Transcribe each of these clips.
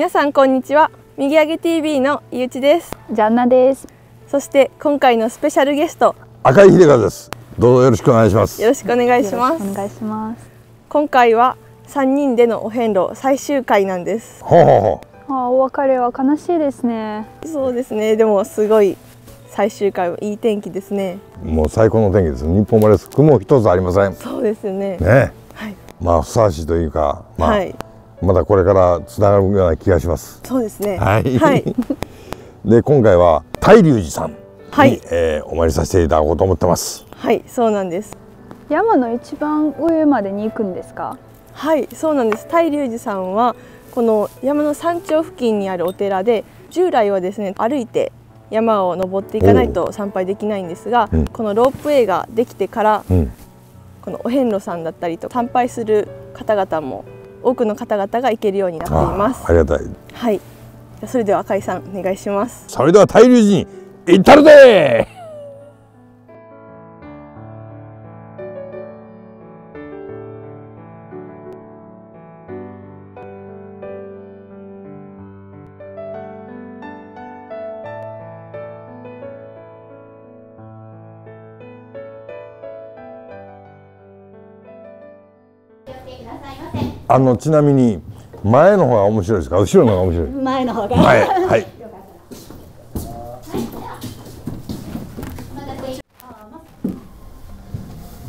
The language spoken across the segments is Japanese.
皆さんこんにちは。右上げ TV の井内です。ジャンナです。そして今回のスペシャルゲスト。赤井秀和です。どうぞよろしくお願いします。よろしくお願いします。お願いします。今回は三人でのお遍路最終回なんです。ほうほうほああお別れは悲しいですね。そうですね。でもすごい最終回はいい天気ですね。うもう最高の天気です。日本まで雲一つありません。そうですよね。ね。はい、まあふさわしいというかまあ、はいまだこれからつながるような気がします。そうですね。はい。はい、で今回は大龍寺さんに、はい。えーお参りさせていただこうと思ってます。はい、そうなんです。山の一番上までに行くんですか？はいそうなんです。大龍寺さんはこの山の山頂付近にあるお寺で従来はですね歩いて山を登っていかないと参拝できないんですが、うん。このロープウェイができてからうん。このお遍路さんだったりと参拝する方々も多くの方々が行けるようになっています。あありがたい。はい。じゃあそれでは赤井さんお願いします。それでは大龍寺に行ったるであのちなみに前の方が面白いですか？後ろの方が面白い。前の方が。前。はい。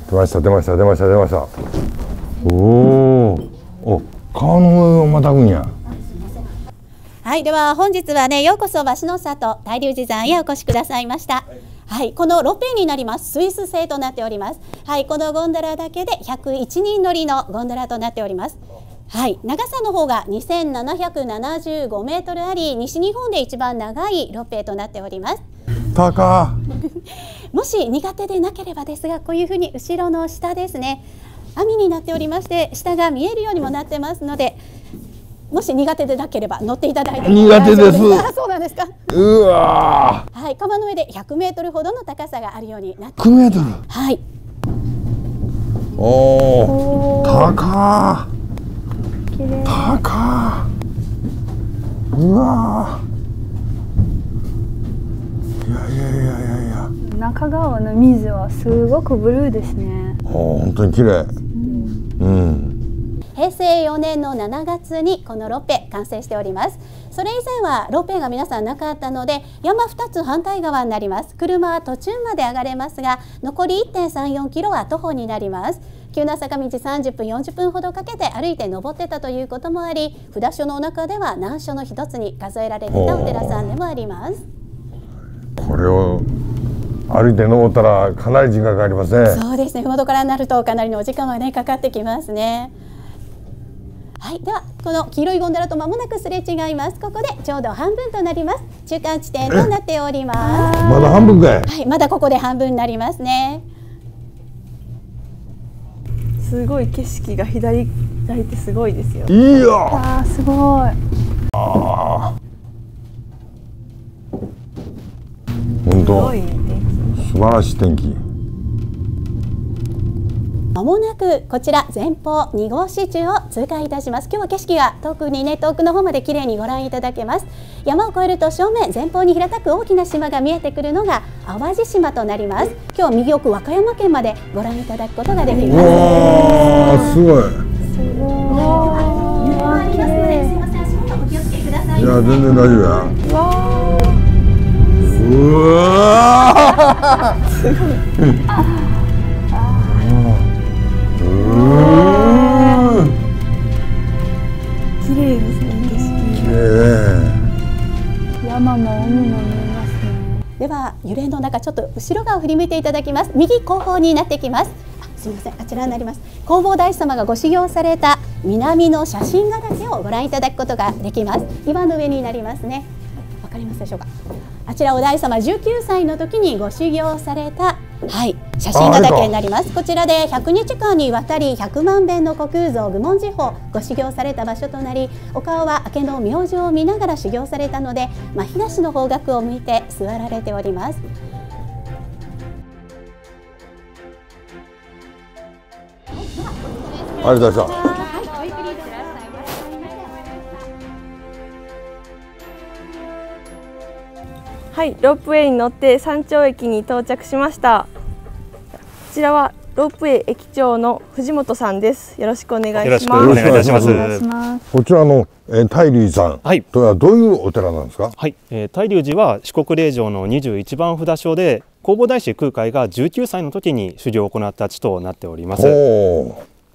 出ました出ました出ました出ました。おおお川の上をまたぐんや。はい、では本日はね、ようこそ鷲の里大龍寺山へお越しくださいました。はい、このロペになります。スイス製となっております。はい、このゴンドラだけで101人乗りのゴンドラとなっております。はい、長さの方が2775メートルあり、西日本で一番長いロペとなっております。高 もし苦手でなければですがこういうふうに後ろの下ですね網になっておりまして下が見えるようにもなってますのでもし苦手でなければ乗っていただいても苦手です。あそうなんですか。うわはい川の上で100メートルほどの高さがあるようになってー9メートル？はい。おお高綺麗。高うわー。いやいやいやいやいや。中川の水はすごくブルーですね。お本当に綺麗。うん平成4年の7月にこのロペ完成しております。それ以前はロペが皆さんなかったので山2つ反対側になります。車は途中まで上がれますが残り1.34キロは徒歩になります。急な坂道30分40分ほどかけて歩いて登ってたということもあり札所の中では難所の一つに数えられてたお寺さんでもあります。これを歩いて登ったらかなり時間かかりますね。そうですね、麓からなるとかなりのお時間はねかかってきますね。はい、ではこの黄色いゴンドラとまもなくすれ違います。ここでちょうど半分となります。中間地点となっております。まだ半分かいはい、まだここで半分になりますね。すごい景色が左左ってすごいですよいいよあーすごい本当すごい天気素晴らしい天気まもなくこちら前方2号支柱を通過いたします。今日は景色が特にね遠くの方まで綺麗にご覧いただけます。山を越えると正面前方に平たく大きな島が見えてくるのが淡路島となります。今日右奥和歌山県までご覧いただくことができうます。わーすごい。いません、足元お気をつけください。いや全然大丈夫やうわー振り向いていただきます。右後方になってきます。あすみません、あちらになります。弘法大師様がご修行された南の写真画だけをご覧いただくことができます。岩の上になりますね。わかりますでしょうか？あちらお大師様19歳の時にご修行されたはい写真画だけになりますこちらで100日間にわたり100万遍の虚空像愚問寺法ご修行された場所となりお顔は明けの明星を見ながら修行されたので真東の方角を向いて座られておりますありがとうございました。はい、ロープウェイに乗って山頂駅に到着しました。こちらはロープウェイ駅長の藤本さんです。よろしくお願いします。よろしくお願いします。こちらの、えー、大龍山とはどういうお寺なんですか？はい、えー、大龍寺は四国霊場の21番札所で弘法大師空海が19歳の時に修行を行った地となっております。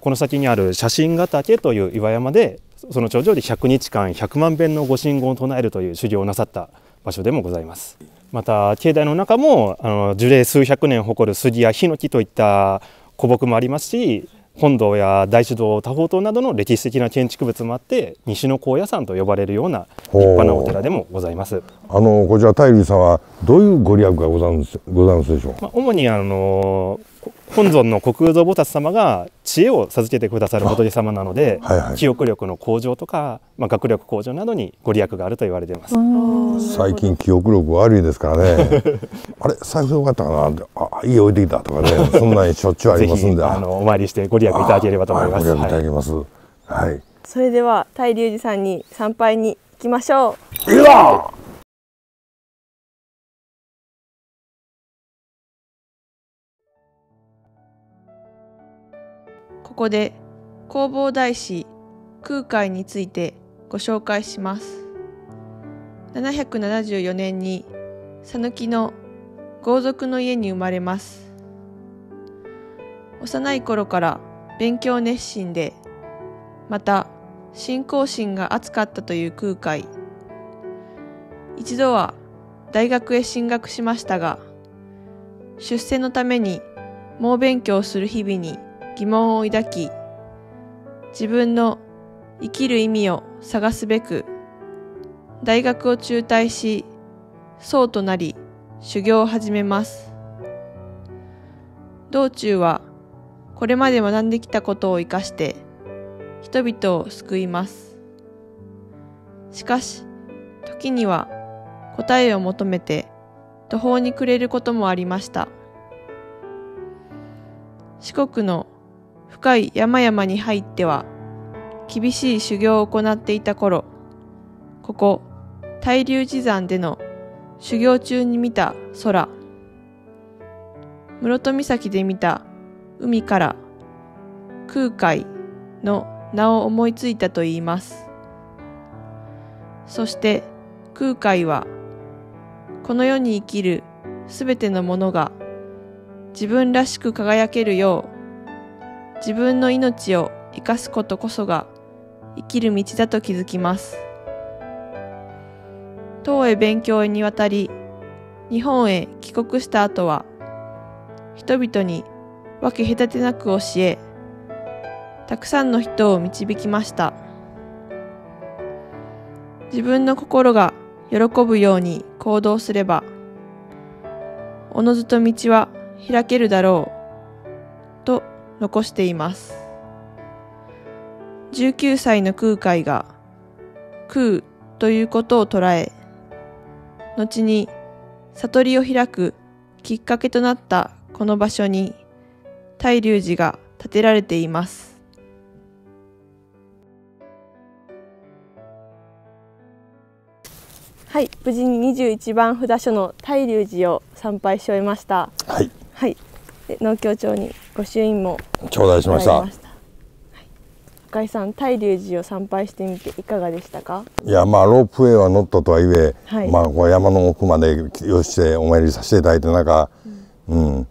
この先にある写真ヶ岳という岩山でその頂上で100日間100万遍のご神言を唱えるという修行をなさった場所でもございます。また境内の中もあの樹齢数百年誇る杉やヒノキといった古木もありますし本堂や大師堂多宝塔などの歴史的な建築物もあって西の高野山と呼ばれるような立派なお寺でもございます。あのこちら大龍寺さんはどういうご利益がございますございますでしょう？まあ、主にあの本尊の国土菩薩様が知恵を授けてくださる仏様なので、はいはい。記憶力の向上とか、まあ、学力向上などにご利益があると言われています。最近記憶力悪いですからね。あれ財布よかったかな？ってあ家置いてきたとかね。そんなにしょっちゅうありますんで。あのお参りしてご利益いただければと思います。はいご利益いただはいきます。はい、それでは大龍寺さんに参拝に行きましょう。いやこここで弘法大師空海についてご紹介します。774年に讃岐の豪族の家に生まれます。幼い頃から勉強熱心でまた信仰心が熱かったという空海。一度は大学へ進学しましたが出世のために猛勉強する日々に疑問を抱き自分の生きる意味を探すべく大学を中退し僧となり修行を始めます。道中はこれまで学んできたことを生かして人々を救います。しかし時には答えを求めて途方に暮れることもありました。四国の深い山々に入っては厳しい修行を行っていた頃ここ大龍寺山での修行中に見た空室戸岬で見た海から空海の名を思いついたといいます。そして空海はこの世に生きるすべてのものが自分らしく輝けるよう自分の命を生かすことこそが生きる道だと気づきます。唐へ勉強に渡り日本へ帰国した後は人々に分け隔てなく教えたくさんの人を導きました。自分の心が喜ぶように行動すればおのずと道は開けるだろうと残しています。19歳の空海が空ということを捉え後に悟りを開くきっかけとなったこの場所に大龍寺が建てられています。はい無事に21番札所の大龍寺を参拝し終えました。はい。はい。で農協長に御朱印も頂戴しました。いただきはい。赤井さん大龍寺を参拝してみていかがでしたか？いやまあロープウェイは乗ったとはいえ、はい。まあこう山の奥までよしてお参りさせていただいてなん。か、うん、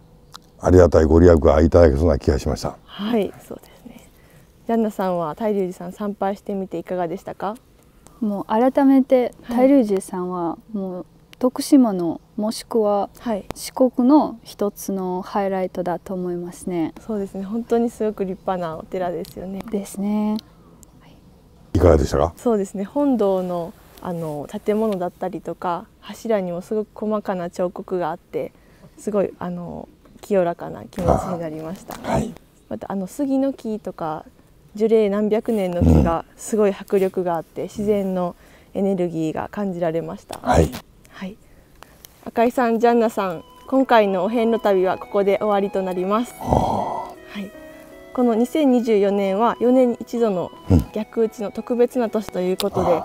ありがたいご利益がいただけそうな気がしました。はいそうですね。ジャンナさんは大龍寺さん参拝してみていかがでしたか？もう改めて大龍寺さんはもう徳島のもしくははい四国の一つのハイライトだと思いますね。そうですね本当にすごく立派なお寺ですよねですね。いかがでしたか？そうですね本堂のあの建物だったりとか柱にもすごく細かな彫刻があってすごいあの清らかな気持ちになりましたはい。またあの杉の木とか樹齢何百年の木がすごい迫力があって自然のエネルギーが感じられましたはい。はい、赤井さん、ジャンナさん、今回のお遍路旅はここで終わりとなります。はい、この2024年は4年に一度の逆打ちの特別な年ということで、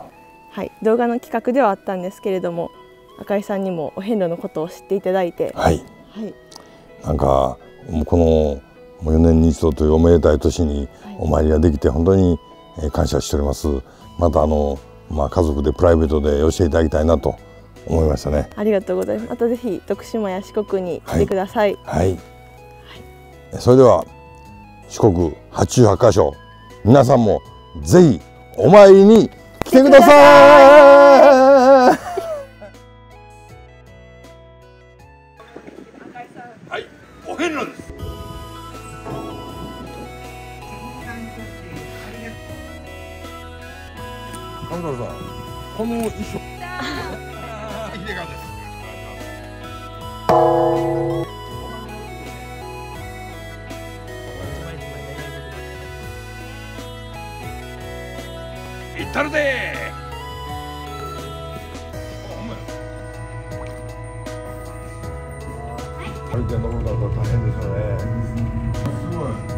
はい、動画の企画ではあったんですけれども、赤井さんにもお遍路のことを知っていただいて、はい。はい、なんかもうこのもう4年に一度というおめでたい年にお参りができて本当にえー感謝しております。またあの、まあ、家族でプライベートで教えていただきたいなと思いましたねありがとうございます。またぜひ徳島や四国に来てください。はい、それでは四国88箇所皆さんもぜひお参りに来てください はい、お遍路です神太郎さん、この衣装。行ったるで。歩いて登るのは大変ですよね。